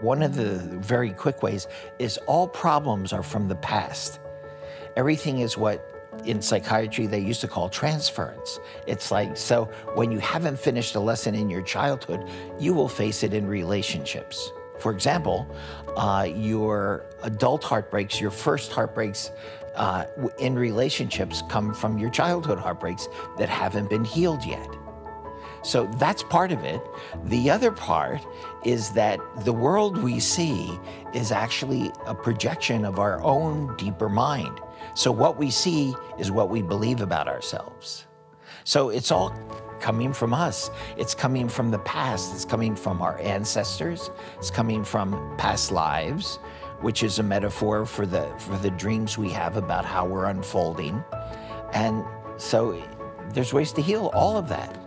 One of the very quick ways is all problems are from the past. Everything is what in psychiatry they used to call transference. It's like, so when you haven't finished a lesson in your childhood, you will face it in relationships. For example, uh, your adult heartbreaks, your first heartbreaks uh, in relationships come from your childhood heartbreaks that haven't been healed yet. So that's part of it. The other part is that the world we see is actually a projection of our own deeper mind. So what we see is what we believe about ourselves. So it's all coming from us. It's coming from the past. It's coming from our ancestors. It's coming from past lives, which is a metaphor for the for the dreams we have about how we're unfolding. And so there's ways to heal all of that.